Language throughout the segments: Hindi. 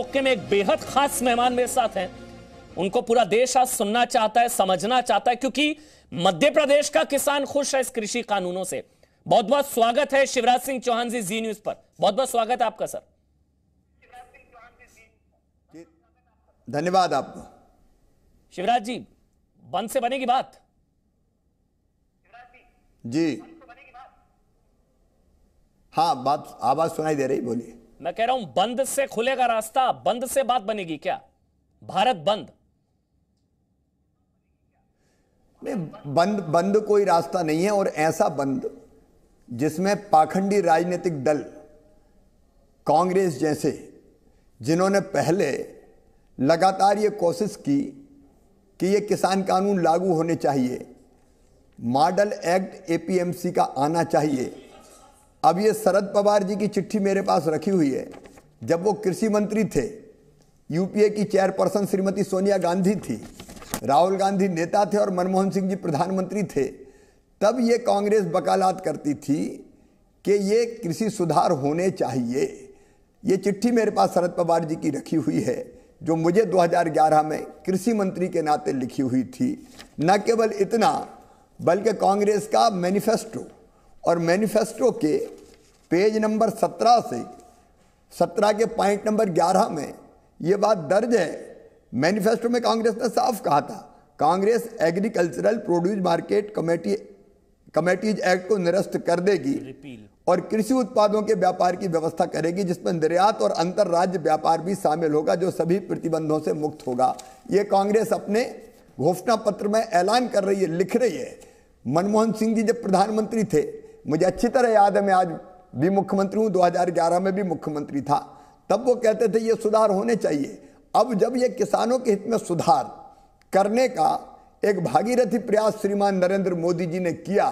ओके में एक बेहद खास मेहमान मेरे साथ हैं। उनको पूरा देश आज सुनना चाहता है समझना चाहता है क्योंकि मध्य प्रदेश का किसान खुश है इस कृषि कानूनों से। बहुत बहुत स्वागत है शिवराज सिंह चौहान जी जी न्यूज़ पर। बहुत बहुत स्वागत है आपका सर। धन्यवाद आपको। शिवराज जी बंद से बनेगी बात? जी। हाँ बात आवाज़ सुनाई दे रही बोलिए। मैं कह रहा हूँ, बंद से खुलेगा रास्ता, बंद से बात बनेगी क्या? भारत बंद। नहीं, बंद बंद कोई रास्ता नहीं है और ऐसा बंद जिसमें पाखंडी राजनीतिक दल कांग्रेस जैसे, जिन्होंने पहले लगातार ये कोशिश की कि ये किसान कानून लागू होने चाहिए, मॉडल एक्ट एपीएमसी का आना चाहिए। अब ये शरद पवार जी की चिट्ठी मेरे पास रखी हुई है। जब वो कृषि मंत्री थे, यूपीए की चेयरपर्सन श्रीमती सोनिया गांधी थी, राहुल गांधी नेता थे और मनमोहन सिंह जी प्रधानमंत्री थे, तब ये कांग्रेस वकालत करती थी कि ये कृषि सुधार होने चाहिए। ये चिट्ठी मेरे पास शरद पवार जी की रखी हुई है, जो मुझे 2011 में कृषि मंत्री के नाते लिखी हुई थी। न केवल इतना, बल्कि कांग्रेस का मैनिफेस्टो और मैनिफेस्टो के पेज नंबर 17 से 17 के पॉइंट नंबर 11 में ये बात दर्ज है। मैनिफेस्टो में कांग्रेस ने साफ़ कहा था Congress agricultural produce market committee committees act को निरस्त कर देगी और कृषि उत्पादों के व्यापार की व्यवस्था करेगी जिसमें निर्यात और अंतर राज्य व्यापार भी शामिल होगा जो सभी प्रतिबंधों से मुक्त होगा। ये कांग्रेस अपने घोषणा पत्र में ऐलान कर रही है लिख रही है। मनमोहन सिंह जी जब प्रधानमंत्री थे मुझे अच्छी तरह याद है, मैं आज भी मुख्यमंत्री हूँ 2011 में भी मुख्यमंत्री था। तब वो कहते थे, ये सुधार होने चाहिए। अब जब ये किसानों के हित में सुधार करने का एक भागीरथी प्रयास श्रीमान नरेंद्र मोदी जी ने किया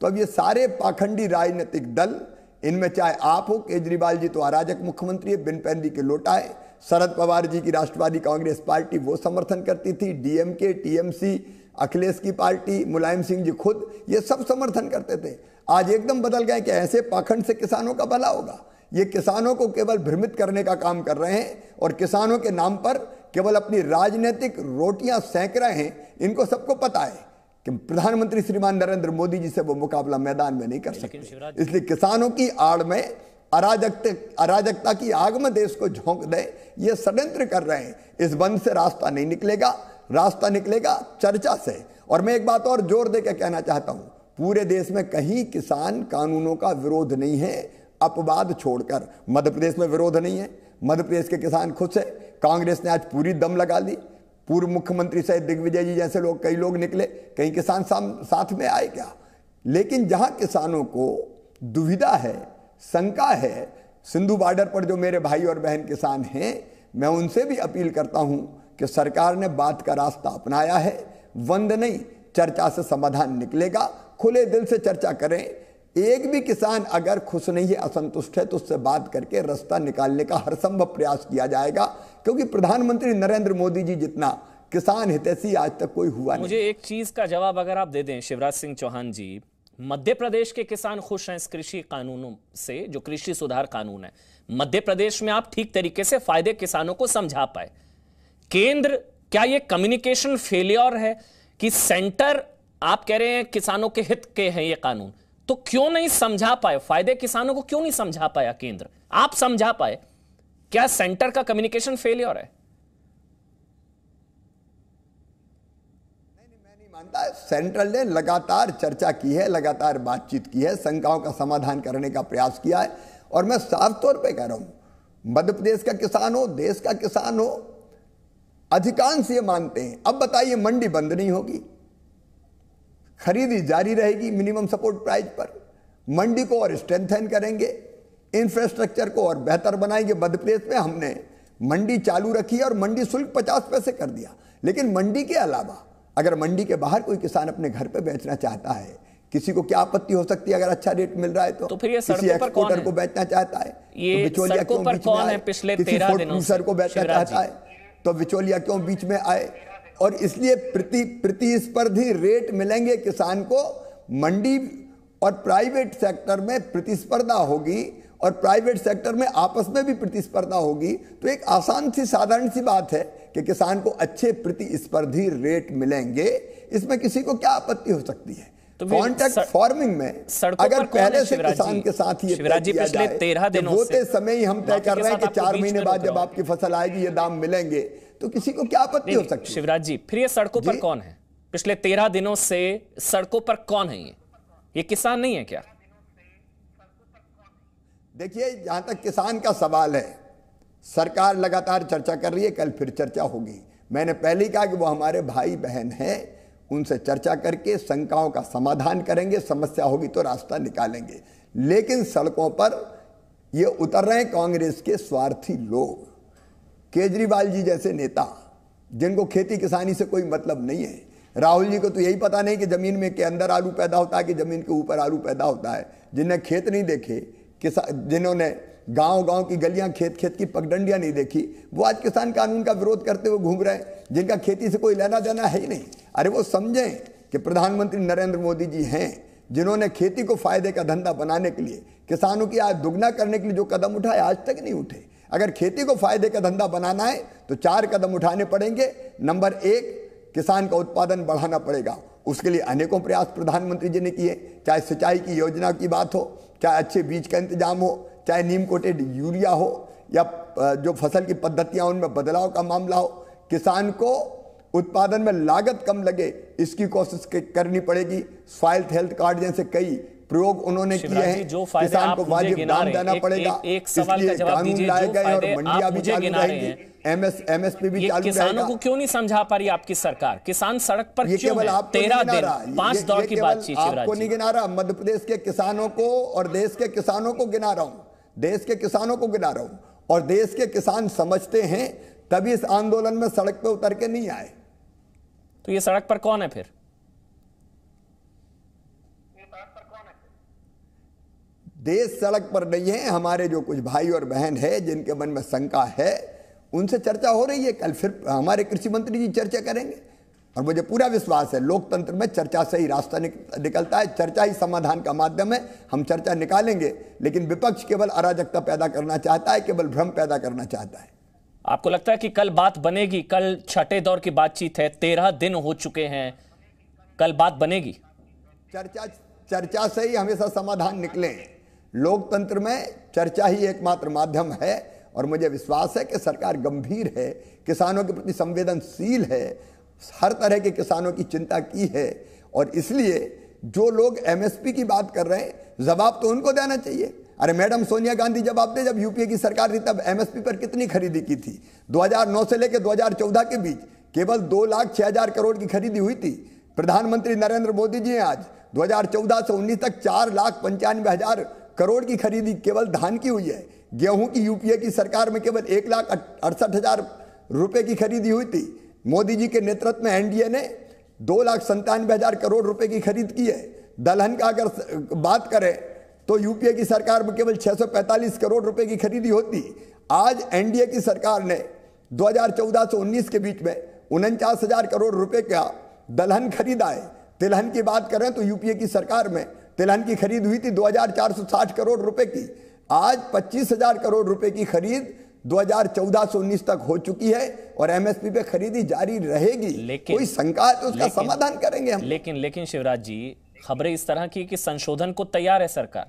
तो अब ये सारे पाखंडी राजनीतिक दल, इनमें चाहे आप हो, केजरीवाल जी तो अराजक मुख्यमंत्री है, बिन पैंदी के लोटा है शरद पवार जी की राष्ट्रवादी कांग्रेस पार्टी वो समर्थन करती थी, डीएमके, टीएमसी अखिलेश की पार्टी मुलायम सिंह जी खुद ये सब समर्थन करते थे। आज एकदम बदल गए कि ऐसे पाखंड से किसानों का भला होगा। ये किसानों को केवल भ्रमित करने का काम कर रहे हैं और किसानों के नाम पर केवल अपनी राजनीतिक रोटियाँ सेंक रहे हैं इनको सबको पता है कि प्रधानमंत्री श्रीमान नरेंद्र मोदी जी से वो मुकाबला मैदान में नहीं कर सकते। इसलिए किसानों की आड़ में अराजकता अराजकता की आग में देश को झोंक दे ये षड्यंत्र कर रहे हैं। इस बंद से रास्ता नहीं निकलेगा। रास्ता निकलेगा चर्चा से। और मैं एक बात और ज़ोर दे के कहना चाहता हूँ, पूरे देश में कहीं किसान कानूनों का विरोध नहीं है, अपवाद छोड़कर। मध्य प्रदेश में विरोध नहीं है मध्य प्रदेश के किसान खुश है। कांग्रेस ने आज पूरी दम लगा ली पूर्व मुख्यमंत्री सहित दिग्विजय जी जैसे लोग, कई लोग निकले, कई किसान साथ में आए क्या? लेकिन जहाँ किसानों को दुविधा है, शंका है, सिंधु बॉर्डर पर जो मेरे भाई और बहन किसान हैं, मैं उनसे भी अपील करता हूँ कि सरकार ने बात का रास्ता अपनाया है। वंद नहीं, चर्चा से समाधान निकलेगा। खुले दिल से चर्चा करें। एक भी किसान अगर खुश नहीं है, असंतुष्ट है तो उससे बात करके रास्ता निकालने का हर संभव प्रयास किया जाएगा। क्योंकि प्रधानमंत्री नरेंद्र मोदी जी जितना किसान हितैषी आज तक कोई हुआ मुझे नहीं। एक चीज़ का जवाब अगर आप दे दें, शिवराज सिंह चौहान जी, मध्य प्रदेश के किसान खुश हैं इस कृषि कानूनों से, जो कृषि सुधार कानून है। मध्य प्रदेश में आप ठीक तरीके से फ़ायदे किसानों को समझा पाए। केंद्र, क्या ये कम्युनिकेशन फेलियर है कि सेंटर आप कह रहे हैं किसानों के हित के हैं ये कानून? तो क्यों नहीं समझा पाए? फ़ायदे किसानों को क्यों नहीं समझा पाया केंद्र? आप समझा पाए। क्या सेंटर का कम्युनिकेशन फेलियर है? मानता सेंट्रल ने लगातार चर्चा की है, लगातार बातचीत की है, शंकाओं का समाधान करने का प्रयास किया है। और मैं साफ़ तौर पे कह रहा हूँ, मध्य प्रदेश का किसान हो, देश का किसान हो अधिकांश ये मानते हैं। अब बताइए मंडी बंद नहीं होगी? खरीदी जारी रहेगी मिनिमम सपोर्ट प्राइस पर। मंडी को और स्ट्रेंथन करेंगे इंफ्रास्ट्रक्चर को और बेहतर बनाएँगे। मध्य प्रदेश में हमने मंडी चालू रखी और मंडी शुल्क पचास पैसे कर दिया। लेकिन मंडी के अलावा अगर मंडी के बाहर कोई किसान अपने घर पर बेचना चाहता है किसी को क्या आपत्ति हो सकती है अगर अच्छा रेट मिल रहा है तो, तो फिर ये किसी एक्सपोर्टर को बेचना चाहता है? ये तो बिचौलिया क्यों बीच में आए? पिछले किसी प्रोड्यूसर को बेचना चाहता है? तो बिचौलिया क्यों बीच में आए? और इसलिए प्रति, प्रतिस्पर्धी रेट मिलेंगे किसान को, मंडी और प्राइवेट सेक्टर में प्रतिस्पर्धा होगी और प्राइवेट सेक्टर में आपस में भी प्रतिस्पर्धा होगी। तो एक आसान सी, साधारण सी बात है कि किसान को अच्छे प्रतिस्पर्धी रेट मिलेंगे। इसमें किसी को क्या आपत्ति हो सकती है? तो कॉन्ट्रैक्ट फ़ार्मिंग में सड़कों अगर पहले से किसान के साथ ये शिवराज जी, पिछले 13 कि दिनों बोते समय ही हम तय कर रहे हैं कि चार महीने बाद जब आपकी फ़सल आएगी ये दाम मिलेंगे तो किसी को क्या आपत्ति हो सकती है? शिवराज जी फिर ये सड़कों पर कौन है? पिछले तेरह दिनों से सड़कों पर कौन है ये? ये किसान नहीं है क्या? देखिए जहाँ तक किसान का सवाल है सरकार लगातार चर्चा कर रही है कल फिर चर्चा होगी। मैंने पहले ही कहा कि वो हमारे भाई बहन हैं उनसे चर्चा करके शंकाओं का समाधान करेंगे, समस्या होगी तो रास्ता निकालेंगे। लेकिन सड़कों पर ये उतर रहे हैं कांग्रेस के स्वार्थी लोग। केजरीवाल जी जैसे नेता, जिनको खेती किसानी से कोई मतलब नहीं है। राहुल जी को तो यही पता नहीं कि ज़मीन में के अंदर आलू पैदा होता है कि ज़मीन के ऊपर आलू पैदा होता है। जिन्हें खेत नहीं देखे, किसा, जिन्होंने गाँव गाँव की गलियाँ खेत खेत की पगडंडियाँ नहीं देखी, वो आज किसान कानून का विरोध करते हुए घूम रहे हैं। जिनका खेती से कोई लेना देना है ही नहीं। अरे वो समझें कि प्रधानमंत्री नरेंद्र मोदी जी हैं, जिन्होंने खेती को फ़ायदे का धंधा बनाने के लिए, किसानों की आज दुगना करने के लिए जो कदम उठाए, आज तक नहीं उठे। अगर खेती को फ़ायदे का धंधा बनाना है तो चार कदम उठाने पड़ेंगे। नंबर एक, किसान का उत्पादन बढ़ाना पड़ेगा। उसके लिए अनेकों प्रयास प्रधानमंत्री जी ने किए, चाहे सिंचाई की योजना की बात हो, चाहे अच्छे बीज का इंतज़ाम हो, चाहे नीम कोटेड यूरिया हो, या जो फ़सल की पद्धतियाँ उनमें बदलाव का मामला हो, किसान को उत्पादन में लागत कम लगे इसकी कोशिश करनी पड़ेगी। सॉइल हेल्थ कार्ड जैसे कई प्रयोग उन्होंने किए हैं। जो किसान को वाजिब दाम देना पड़ेगा। एक- एक सवाल का इसलिए जवाब कानून दीजिए, लाए जो गए और मंडियाँ आप भी मुझे चालू रहेंगी। एमएस एमएसपी भी चालू किसानों को क्यों नहीं समझा पा रही आपकी सरकार? किसान सड़क पर क्यों केवल नहीं तेरह दिन पाँच दौर की शिवराज आपको नहीं गिना रहा। मध्य प्रदेश के किसानों को और देश के किसानों को गिना रहा हूँ। देश के किसानों को गिना रहा हूँ। और देश के किसान समझते हैं तभी इस आंदोलन में सड़क पर उतर के नहीं आए। तो ये सड़क पर कौन है फिर? देश सड़क पर नहीं है, हमारे जो कुछ भाई और बहन है, जिनके मन में शंका है, उनसे चर्चा हो रही है। कल फिर हमारे कृषि मंत्री जी चर्चा करेंगे। और मुझे पूरा विश्वास है, लोकतंत्र में चर्चा से ही रास्ता निक- निकलता है। चर्चा ही समाधान का माध्यम है, हम चर्चा निकालेंगे। लेकिन विपक्ष केवल अराजकता पैदा करना चाहता है, केवल भ्रम पैदा करना चाहता है। आपको लगता है कि कल बात बनेगी? कल छठे दौर की बातचीत है, तेरह दिन हो चुके हैं। कल बात बनेगी? चर्चा चर्चा से ही हमेशा समाधान निकले लोकतंत्र में चर्चा ही एकमात्र माध्यम है और मुझे विश्वास है कि सरकार गंभीर है, किसानों के प्रति संवेदनशील है, हर तरह के किसानों की चिंता की है और इसलिए जो लोग एमएसपी की बात कर रहे हैं, जवाब तो उनको देना चाहिए। अरे मैडम, सोनिया गांधी जवाब दे जब यूपीए की सरकार थी, तब एमएसपी पर कितनी खरीदी की थी? 2009 से लेकर 2014 के बीच केवल दो लाख छः हज़ार करोड़ की खरीदी हुई थी। प्रधानमंत्री नरेंद्र मोदी जी आज। 2014 से 19 तक चार लाख पंचानवे हज़ार करोड़ की खरीदी केवल धान की हुई है। गेहूँ की यूपीए की सरकार में केवल एक लाख अड़सठ हज़ार रुपए की खरीदी हुई थी। मोदी जी के नेतृत्व में एनडीए ने दो लाख संतानवे हज़ार करोड़ रुपए की खरीद की है। दलहन का अगर बात करें तो यूपीए की सरकार में केवल 645 करोड़ रुपए की खरीदी होती। आज एनडीए की सरकार ने 2014 से 19 के बीच में उनचास हज़ार करोड़ रुपए का दलहन खरीदा है। तिलहन की बात करें तो यूपीए की सरकार में तिलहन की खरीद हुई थी 2460 करोड़ रुपए की। आज पच्चीस हज़ार करोड़ रुपए की खरीद 2014 से 19 तक हो चुकी है और एमएसपी पे खरीदी जारी रहेगी। लेकिन- कोई शंका है तो उसका समाधान करेंगे हम। लेकिन लेकिन शिवराज जी खबरें इस तरह की कि संशोधन को तैयार है सरकार।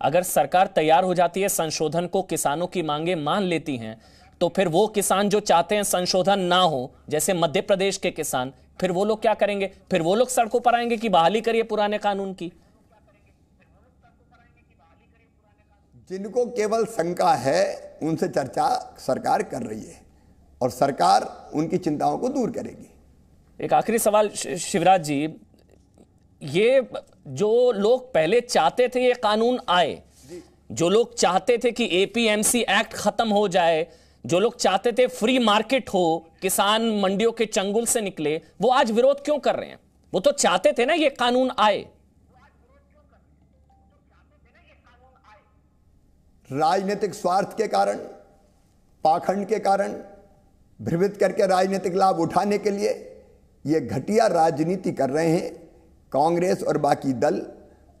अगर सरकार तैयार हो जाती है संशोधन को किसानों की मांगे मान लेती हैं तो फिर वो किसान जो चाहते हैं संशोधन ना हो जैसे मध्य प्रदेश के किसान फिर वो लोग क्या करेंगे? फिर वो लोग सड़कों पर आएँगे कि बहाली करिए पुराने कानून की। जिनको केवल शंका है उनसे चर्चा सरकार कर रही है और सरकार उनकी चिंताओं को दूर करेगी। एक आखिरी सवाल शिवराज जी ये जो लोग पहले चाहते थे ये कानून आए जो। लोग चाहते थे कि एपीएमसी एक्ट खत्म हो जाए जो लोग चाहते थे फ्री मार्केट हो किसान मंडियों के चंगुल से निकले वो आज विरोध क्यों कर रहे हैं? वो तो चाहते थे ना ये कानून आए। राजनीतिक स्वार्थ के कारण पाखंड के कारण भ्रमित करके राजनीतिक लाभ उठाने के लिए ये घटिया राजनीति कर रहे हैं। कांग्रेस और बाकी दल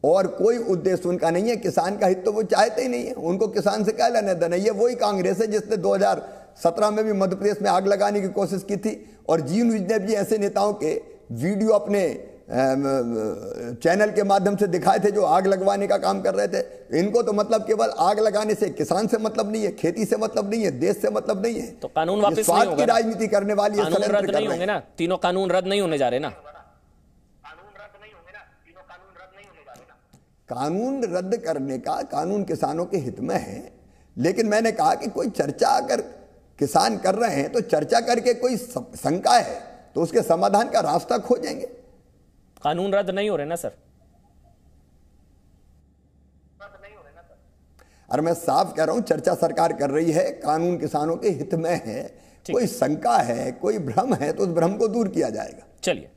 और कोई उद्देश्य उनका नहीं है। किसान का हित तो वो चाहते ही नहीं है। उनको किसान से क्या लेने देना ये वही कांग्रेस है जिसने 2017 में भी मध्य प्रदेश में आग लगाने की कोशिश की थी। और जी न्यूज़ ने भी ऐसे नेताओं के वीडियो अपने चैनल के माध्यम से दिखाए थे जो आग लगवाने का काम कर रहे थे। इनको तो मतलब केवल आग लगाने से किसान से मतलब नहीं है खेती से मतलब नहीं है देश से मतलब नहीं है। तो कानून वापस की राजनीति करने वाली कानून रद्द नहीं होंगे ना? तीनों कानून रद्द नहीं होने जा रहे ना? कानून रद्द करने का कानून किसानों के हित में है लेकिन मैंने कहा कि कोई चर्चा अगर किसान कर रहे हैं तो चर्चा करके कोई शंका है तो उसके समाधान का रास्ता खोजेंगे। कानून रद्द नहीं हो रहे ना सर? अरे मैं साफ़ कह रहा हूँ चर्चा सरकार कर रही है कानून किसानों के हित में है कोई शंका है कोई भ्रम है तो उस भ्रम को दूर किया जाएगा। चलिए।